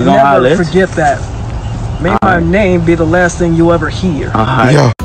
We gonna Never forget that. May my name be the last thing you ever hear. All right. Yeah.